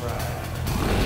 That's right.